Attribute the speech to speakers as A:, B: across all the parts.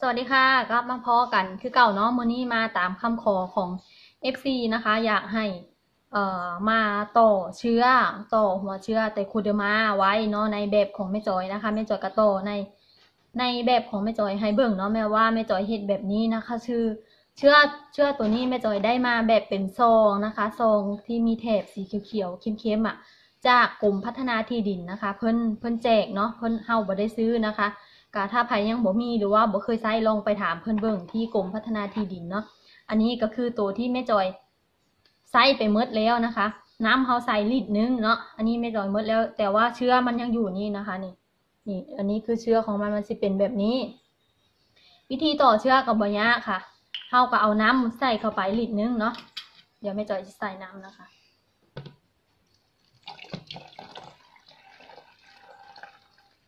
A: สวัสดีค่ะกลับมาพ้อกันคือเก่าเนาะมื้อนี้มาตามคำขอของ FC นะคะ อยากให้เอ่อมาต่อเชื้อต่อหัวเชื้อไตรโคเดอร์มาไว้เนาะในแบบของแม่จอยนะคะแม่จอยก็ต่อในในแบบของแม่จอยให้เบิ่งเนาะแม่ว่าแม่จอยเฮ็ดแบบนี้นะคะ ชื่อเชื้อเชื้อตัวนี้แม่จอยได้มาแบบเป็นซองนะคะซองที่มีแถบสีเขียวๆเข้มๆอะจากกรมพัฒนาที่ดินนะคะ เพิ่นเพิ่นแจกเนาะเพิ่นเฮาบ่ได้ซื้อนะคะ กะถ้าใครยังบ่มีหรือว่าบ่เคยใช้ลองไปถามเพิ่นเบิ่งที่กรมพัฒนาที่ดินเนาะอันนี้ก็คือตัวที่แม่จอยใส่ไปหมดแล้วนะคะ น้ำเฮาใส่ลิตรนึงเนาะอันนี้แม่จอยหมดแล้ว แต่ว่าเชื้อมันยังอยู่นี่นะคะนี่นี่ อันนี้คือเชื้อของมันมันสิเป็นแบบนี้ วิธีต่อเชื้อกับบ่ยาค่ะเฮาก็เอาน้ำใส่เข้าไปลิตรนึงเนาะเดี๋ยวแม่จอยจะใส่น้ำนะคะ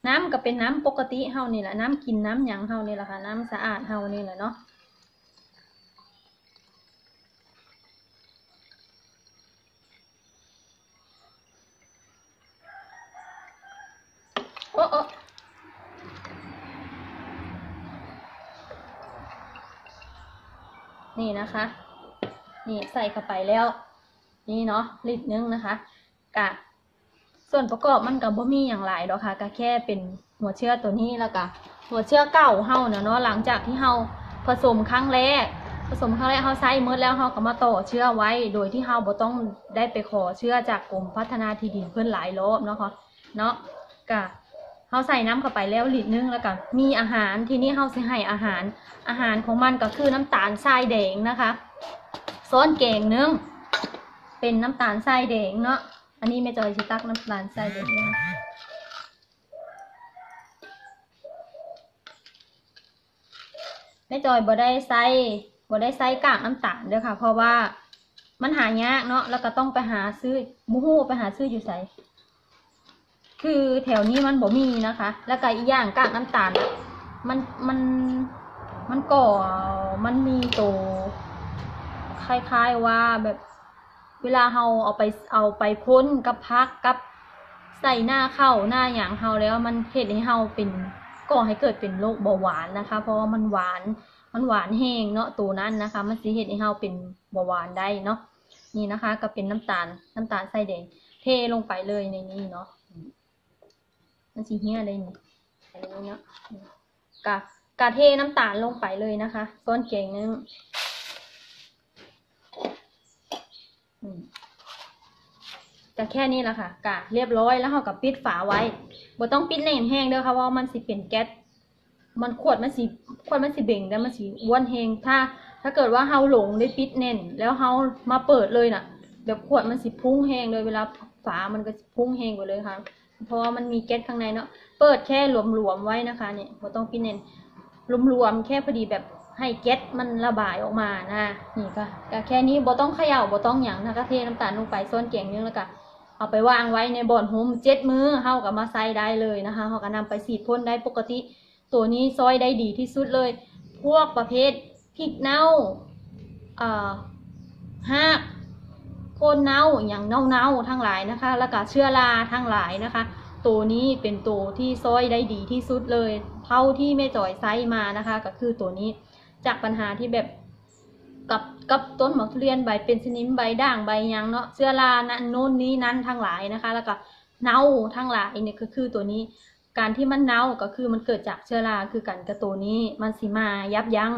A: น้ำก็เป็นน้ำปกติเฮานี่แหละน้ำกินน้ำหยังเฮานี่แหละค่ะ น้ำสะอาดเฮานี่แหละเนาะโอ้โอ้นี่นะคะ นี่ใส่เข้าไปแล้ว นี่เนาะลิตรนึงนะคะกะ ส่วนประกอบมันกับบ่มีอย่างไรดอกค่ะก็แค่เป็นหัวเชื้อตัวนี้แล้วก็หัวเชื้อเก่าเฮาเนาะเนาะหลังจากที่เฮาผสมครั้งแรก ผสมครั้งแรกเฮาใส่หมดแล้วเฮาก็มาต่อเชื้อไว้ โดยที่เฮาบ่ต้องได้ไปขอเชื้อจากกรมพัฒนาที่ดินเพิ่นหลายรอบเนาะค่ะเนาะก็เฮาใส่น้ำเข้าไปแล้วลิตรนึงแล้วก็มีอาหารทีนี้เฮาสิให้อาหาร อาหารของมันก็คือน้ำตาลทรายแดงนะคะซ้อนแกงนึงเป็นน้ำตาลทรายแดงเนาะ อันนี้แม่จอยชิตักน้ำตาลทรายเด็ดนะคะแม่จอยบ่ได้ใส่บ่ได้ใส่กากน้ำตาลเด้อค่ะ เพราะว่ามันหายากเนาะแล้วก็ต้องไปหาซื้อมูฮู้ไปหาซื้ออยู่ไสคือแถวนี้มันบ่มีนะคะ แล้วก็อีกอย่างกากน้ำตาลมันมันมันก่อมันมีตัวคล้ายๆว่าแบบ เวลาเราเอาไปเอาไปพ่นกับพักกับใส่หน้าเข้าหน้าหยางเฮาแล้วมันเฮ็ดให้เฮาเป็นก่อให้เกิดเป็นโรคเบาหวานนะคะ เพราะว่ามันหวานมันหวานแห้งเนาะตัวนั้นนะคะ มันสิเฮ็ดให้เฮาเป็นเบาหวานได้เนาะนี่นะคะก็เป็นน้ำตาลน้ำตาลใส่แดงเทลงไปเลยในนี้เนาะมันสิเฮียเลยนี่อันนี้เนาะกะกะเทน้ำตาลลงไปเลยนะคะต้อนเก่งนึง อืม ก็แค่นี้แหละค่ะกะเรียบร้อยแล้วเรากับปิดฝาไว้บ่ต้องปิดแน่นแห้งเด้อค่ะว่ามันสิเป็นแก๊สมันขวดมันสิขวดมันสิเบ่งแล้วมันสิอ้วนแห้งถ้า ถ้าเกิดว่าเฮาหลงได้ปิดแน่น แล้วเฮามาเปิดเลยน่ะเดี๋ยวขวดมันสิพุ่งแห้งเลยเวลาฝามันก็พุ่งแห้งไปเลยค่ะ เพราะว่ามันมีแก๊สข้างในเนาะเปิดแค่หลวมๆไว้นะคะเนี่ยบ่ต้องปิดแน่นรวมๆแค่พอดีแบบให้แก๊สมันระบายออกมานะนี่ก็ก็แค่นี้บ่ต้องเขย่าบ่ต้องหยังนะก็เทน้ำตาลลงไปส้นเก่งนึงแล้วก็ เอาไปวางไว้ในบ่อนโฮมเจ็ดมือเฮากับมาใส่ได้เลยนะคะเฮาก็นำไปสีดพ่นได้ปกติ ตัวนี้ซอยได้ดีที่สุดเลย พวกประเภทพริกเน่าอ่อห้ากโคนเน่าอย่างเน่าๆทั้งหลายนะคะ แล้วก็เชื้อราทั้งหลายนะคะ ตัวนี้เป็นตัวที่ซอยได้ดีที่สุดเลย เท่าที่แม่จ่อยไซมานะคะ ก็คือตัวนี้จากปัญหาที่แบบ กับกับต้นหมากทุเรียนใบเป็นสนิมใบด่างใบยังเนาะเชื้อรานั่นโน่นนี้นั้นทั้งหลายนะคะ แล้วก็เน่าทั้งหลายเนี่ยก็คือตัวนี้ การที่มันเน่าก็คือมันเกิดจากเชื้อราคือกันกับตัวนี้ มันสีมายับยั้ง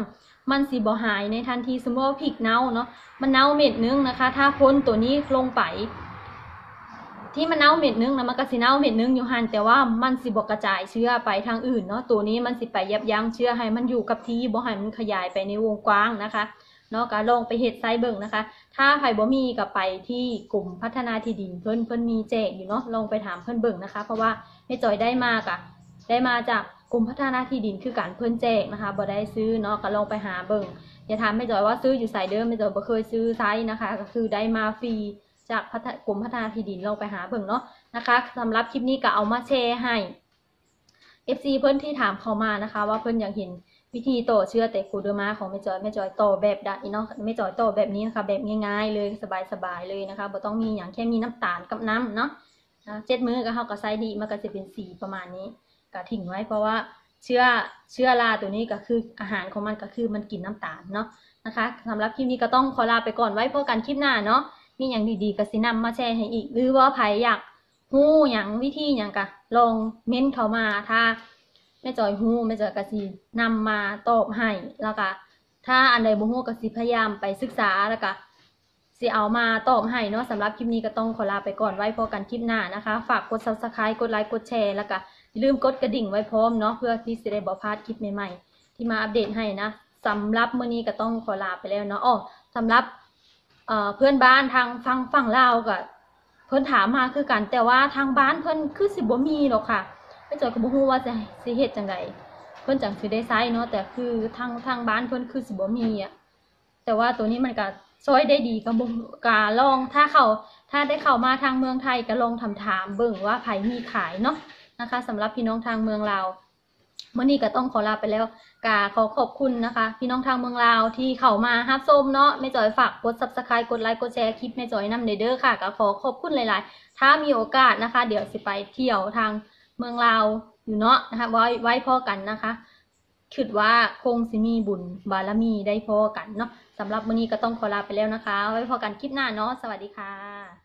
A: มันสีบ่หายในทันทีสมมติว่าพริกเน่าเนาะมันเน่าเม็ดนึงนะคะ ถ้าพ้นตัวนี้ลงไปที่มันเน่าเม็ดนึงนะมันก็สิเน่าเม็ดนึงอยู่หันแต่ว่ามันสิบอกกระจายเชื้อไปทางอื่นเนาะตัวนี้มันสิไปยับยั้งเชื้อให้มันอยู่กับที่บ่ให้มันขยายไปในวงกว้างนะคะ เนาะก็ลองไปเฮ็ดไซเบิ่งนะคะ ถ้าใครบ่มีก็ไปที่กลุ่มพัฒนาที่ดินเพิ่นเพิ่นมีแจกอยู่เนาะลองไปถามเพิ่นเบิ่งนะคะ เพราะว่าแม่จอยได้มากอะได้มาจากกลุ่มพัฒนาที่ดินคือการเพิ่นแจกนะคะบ่ได้ซื้อเนาะก็ลองไปหาเบิ่งอย่าถามแม่จอยว่าซื้ออยู่ไสเด้อแม่จอยบ่เคยซื้อใช้นะคะ ก็คือได้มาฟรีจากกลุ่มพัฒนาที่ดินลองไปหาเบิ่งเนาะนะคะสำหรับคลิปนี้ก็เอามาแชร์ให้ FC เพิ่นที่ถามเข้ามานะคะ ว่าเพิ่นอยากเห็น วิธีต่อเชื้อไตรโคเดอร์มาของแม่จอยแม่จอยต่อแบบใดเนาะแม่จอยต่อแบบนี้นะคะ แบบง่ายๆเลยสบายๆเลยนะคะบ่ต้องมีหยังแค่มีน้ำตาลกับน้ำเนาะนะเจ็ดมื้อก็เฮาก็ใส่ดีมันก็จะเป็นสีประมาณนี้ก็ทิ้งไว้เพราะว่าเชื้อเชื้อราตัวนี้ก็คืออาหารของมันก็คือมันกินน้ำตาลเนาะนะคะสำหรับคลิปนี้ก็ต้องขอลาไปก่อนไว้พบกันคลิปหน้าเนาะมีอย่างดีๆก็สินำมาแชร์ให้อีก หรือว่าใครอยากฮู้อย่างวิธีอย่างก็ลองเม้นเข้ามาถ้า แม่จอยฮู้แม่จอยก็สินำมาตอบให้แล้วก็ถ้าอันใดบ่ฮู้ก็สิพยายามไปศึกษาแล้วก็สิเอามาตอบให้เนาะสำหรับคลิปนี้ก็ต้องขอลาไปก่อนไว้พบกันคลิปหน้านะคะ ฝากกด Subscribe กดไลค์กดแชร์แล้วก็อย่าลืมกดกระดิ่งไว้พร้อมเนาะเพื่อที่จะได้บอกพลาดคลิปใหม่ๆ ที่มาอัปเดตให้นะสำหรับมื้อนี้ก็ต้องขอลาไปแล้วเนาะอ๋อสำหรับเอ่อเพื่อนบ้านทางฟังฝั่งลาวก็เพิ่นถามมาคือกันแต่ว่าทางบ้านเพิ่นคือสิบ่มีหรอกค่ะ ไม่จอยก็บ่ฮู้ว่าจะสิเฮ็ดจังไดเพิ่นจังสิได้ใช้เนาะแต่คือทางทางบ้านเพิ่นคือสิบ่มีอะแต่ว่าตัวนี้มันก็ช่วยได้ดีก็บ่กาลองถ้าเขาถ้าได้เข้ามาทางเมืองไทยก็ลองทำถามเบิ่งว่าไผมีขายเนาะนะคะสำหรับพี่น้องทางเมืองลาวเมื่อนี้ก็ต้องขอลาไปแล้วกาขอขอบคุณนะคะ พี่น้องทางเมืองลาวที่เข้ามาฮับชมเนาะแม่จอยฝากกด subscribe กดไลค์กดแชร์คลิปแม่จอยนำเด้อค่ะก็ขอขอบคุณหลาย ๆ ถ้ามีโอกาสนะคะ เดี๋ยวสิไปเที่ยวทาง เมืองลาวอยู่เนาะนะคะไว้ไว้พ่อกันนะคะคิดว่าคงสิมีบุญบารมีได้พ่อกันเนาะสำหรับมื้อนี้ก็ต้องขอลาไปแล้วนะคะ ไว้พอกันคลิปหน้าเนาะสวัสดีค่ะ